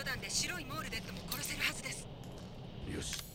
の弾で白いモールデッドも殺せるはずです。よし。